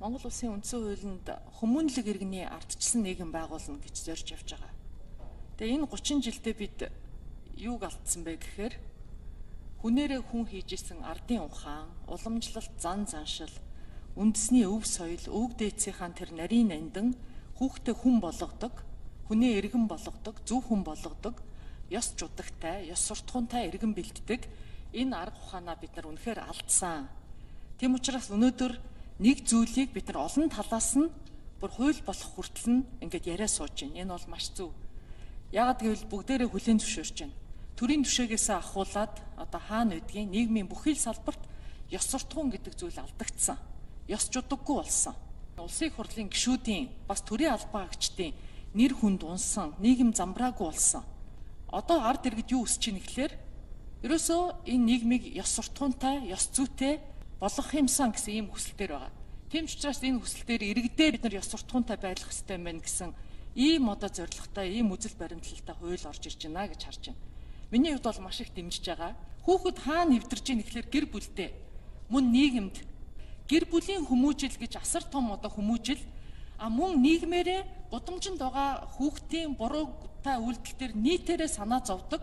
Монгол Улсын үндсэн хуулинд хүмүүнлэг иргэний ардчилсан нийгэм байгуулна гэж зорж явж байгаа. Тэгээ энэ 30 жилдээ бид юуг алдсан бэ гэхээр хүнээрээ хүн хийж исэн ардын ухаан, уламжлалт, зан заншил, үндэсний өв соёл, өвөг дээдсийнхаа тэр нарийн нандин хүүхдээ хүн болгодог, хүнээ иргэн болгодог, зөв хүн болгодог, ёс жудагтай, ёс суртахуунтай иргэн бэлддэг энэ арга ухаанаа бид нар үнэхээр алдсан. Тийм учраас өнөөдөр нэг зүйлийг бид нар олон талаас нь бүр хууль болох хүртэл нь ингээд яриа сууж байна. Энэ бол маш зөв. Яагад гэвэл бүгдээрээ хүлээн зөвшөөрч байна төрийн түшээгээс ахуулаад одоо хаана үдгийн нийгмийн бүхий л салбарт ёс суртахуун гэдэг зүйл алдагдсан. Ёс жудаггүй болсон. Улсын их хурлын гишүүдийн бас төрийн албаа агчдын нэр хүнд унсан, нийгэм замбраагүй болсон. Одоо ард иргэд юу өсөж ийн гэхлээр ерөөсөө энэ нийгмийг ёс суртахуунтай, ёс зүйтэй болгох юмсан гэсэн ийм хүсэлтээр байгаа. Тийм ч учраас энэ хүсэлтээр иргэдээ бид нар ёс суртахуунтай байх хэрэгтэй юм байна гэсэн ийм одоо зорилготой, ийм үзэл баримтлалтай хууль орж ирж байна гэж харж байна. Миний хувьд бол маш их дэмжиж байгаа. Хүүхэд хаана нэвтэрж ийн гэхлээр гэр бүлдээ мөн нийгэмд гэр бүлийн хүмүүжил гэж асар том одоо хүмүүжил а мөн нийгмээрээ гудамжинд байгаа хүүхдийн буруутай үйлдэл төр нийтээрээ санаа зовдөг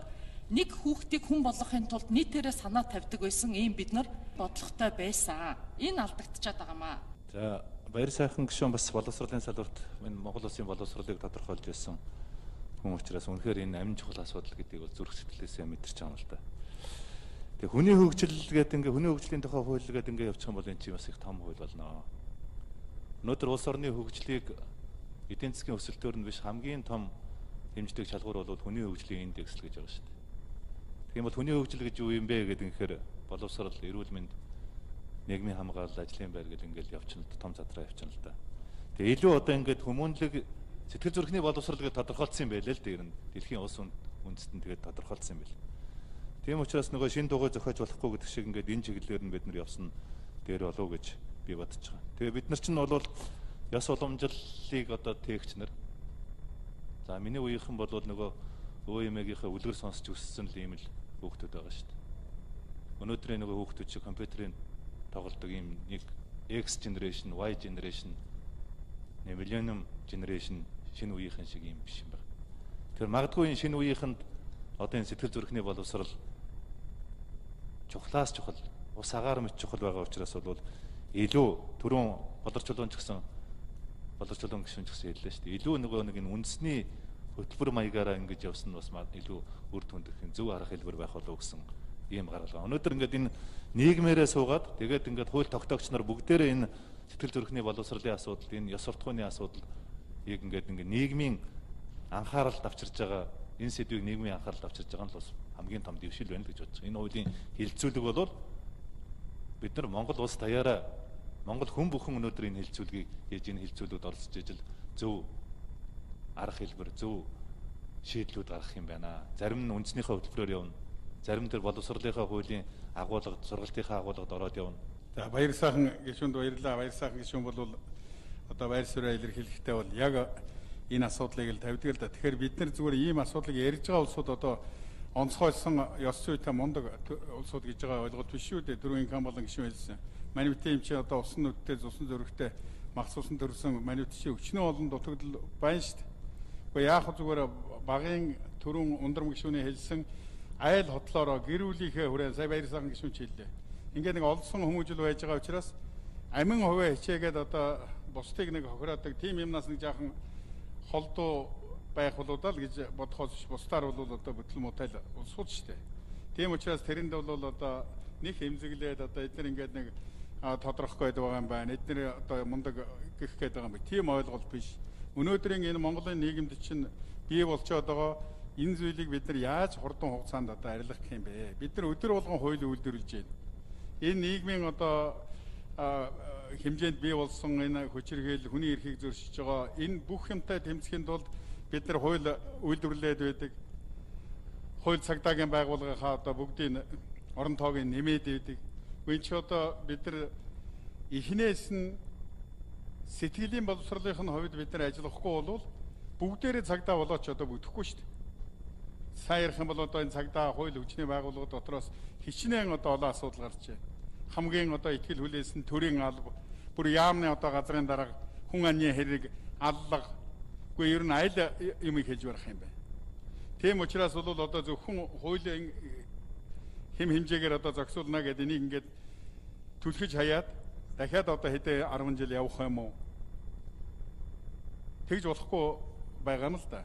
нэг хүүхдийг хүн болгохын тулд нийтээрээ санаа тавьдаг байсан ийм бид нар бодлоготой байсан. Энэ алдагдчихад байгаамаа. За баяр сайхан гишүүн бас боловсролын салбарт энэ Монгол улсын боловсролыг тодорхойлж байсан хүн учраас үнэхээр энэ амин чухал асуудал гэдгийг бол зүрх сэтгэлээсээ мэдэрч байгаа юм л да. Тэгээ хүний хөгжил гэдэг ингээ хүний хөгжлийн тухай хууль гэдэг ингээ явчих юм бол энэ чинь бас их том хууль болно. Өнөөдөр улс орны хөгжлийг эдийн засгийн өсөлтөөр нь биш хамгийн том хэмждэг шалгуур бол хүний хөгжлийн индекс л гэж байгаа шүү дээ. Тийм бол хүний хөгжил гэж юу юм бэ гэдэг инхээр боловсрал, эрүүл мэнд, нийгмийн хамгаалал, ажлын байр гэдэг ингээл явчихна л том задраа явчихна л да. Тэгээ илүү одоо ингээд хүмүүнлэг сэтгэл зүрхний боловсрал гэж тодорхойлсон юм байлээ л дээр нь дэлхийн улс үндэстэн тэгээд тодорхойлсон юм байл. Тийм учраас нөгөө шин дугуй зохиож болохгүй гэдэг шиг ингээд энэ чиглэлээр нь бид нар явсан дээр болов гэж би бодож байгаа. Тэгээ бид нар чинь бол яс уламжлалыг одоо тээгч нар. За миний үеийнхэн бол нөгөө өө эмээгийнхээ үлгэр сонсч өссөн л ийм л хүүхдүүд байгаа шүү дээ. Өнөөдрийн нөгөө хүүхдүүд чи компьютерийн тоглодог ийм нэг X generation, Y generation, millennium generation шинэ үеийнхэн шиг юм биш юм байна. Тэгэхээр магадгүй энэ шинэ үеийнхэнд одоо энэ сэтгэл зүрхний боловсрал чухлаас чухал ус агаар мэт чухал байгаа учраас бол илүү түрүүн болорч чулуун ч гэсэн болорч чулуун гişүн ч гэсэн хэллээ шүү дээ. Илүү нөгөө нэг энэ үндэсний хөтөлбөр маягаараа ингэж явсан нь бас илүү үр дүндэх зөв арга хэлбэр байх болов гэсэн ийм гаргалгаа. Өнөөдөр ингээд энэ нийгмээрээ суугаад тэгээд ингээд хууль тогтоогч нар бүгдээрээ энэ сэтгэл зүрхний боловсролын асуудал, энэ ёс суртахууны асуудал яг ингээд ингээ нийгмийн анхааралд авчирж байгаа энэ сэдвийг нийгмийн анхааралд авчирж байгаа нь л бас хамгийн том дэвшил байна гэж бодож байгаа. Энэ хуулийн хилцүүлэг бол бид нар Монгол улс даяараа Монгол хүн бүхэн өнөөдөр энэ хилцүүлгийг яаж энэ хилцүүлэгт оролцож ижил зөв арга хэлбэр зөв шийдлүүд гаргах юм байна. Зарим нь үндснийхээ хөтөлбөрөөр явна. Зарим тэр боловсролынхаа хуулийн агуулгад, сургалтынхаа агуулгад ороод явна. За баяр сайхан гишүүнд баярлалаа. Баяр сайхан гишүүн бол одоо байр суурь илэрхийлэхдээ бол яг энэ асуудлыг л тавьдаг л да. Тэгэхээр бид нар зүгээр ийм асуудлыг ярьж байгаа улсууд одоо онцгойлсон ёс зүйтэй мундаг улсууд гэж байгаа ойлголт биш үү дээ. Дөрвөн инкам болон гişүн хэлсэн. Манивтын юм чи одоо усан нүдтэй зусан зөрөгтэй махсуусан төрсөн манивт чи өчнөө олон дутагдал байна шүү дээ. Гэхдээ яах зүгээр багын төрөн ундрам гişүний хэлсэн айл хотлороо гэрүүлийнхээ хүрээ сая баяр сайхан гişүн чи хэллээ. Ингээд нэг олсон хүмүүжил байж байгаа учраас амин хуваа хичээгээд одоо бусдыг нэг хохироодаг тийм юмнаас нэг жаахан холдуу байх болоо л гэж бодхоос бусдаар бол одоо бүтэл муутай л улсууд шүү дээ. Тийм учраас тэрэнд бол одоо нэг хэмзэглээд одоо эдгээр ингээд нэг тодорхой гэдэг байгаа юм байна. Эдгээр одоо мундаг гэх гээд байгаа юм. Тийм ойлголт биш. Өнөөдрийн энэ Монголын нийгэмд чинь бий болчоод байгаа энэ зүйлийг бид нар яаж хурдан хугацаанд одоо арилгах юм бэ? Бид нар өдөр болгон хууль үйлдвэрлэж байна. Энэ нийгмийн одоо хэмжээнд бий болсон энэ хүчирхийл хүний эрхийг зөрчиж байгаа энэ бүх юмтай тэмцэхийн тулд бид нар хууль үйлдвэрлээд байдаг. Хууль цагдаагийн байгууллагынхаа одоо бүгдийн орон тоогийг нэмээд байдаг. Үн чи одоо бид нар эхнээс нь сэтгэлийн боловсролынх нь хувьд бид нар ажиллахгүй бол бүгдээрээ цагдаа болооч одоо бүтэхгүй шүү дээ. Сайн ярих юм бол одоо энэ цагдаа хууль хүчний байгууллага дотроос хичнээн одоо олон асуудал гарч байна хамгийн одоо ихтгэл хүлээсэн төрийн алба бүр яамны одоо газрын дарга хүн анны хэрэг аллах үгүй ер нь айл юм хийж барах юм байна. Тийм учраас бол одоо зөвхөн хуулийн хэм хэмжээгээр одоо зогсуулна гэдэг энийг ингээд түлхэж хаяад дахиад одоо хэдэ 10 жил явах юм уу? Тэгж болохгүй байгаа нь л да.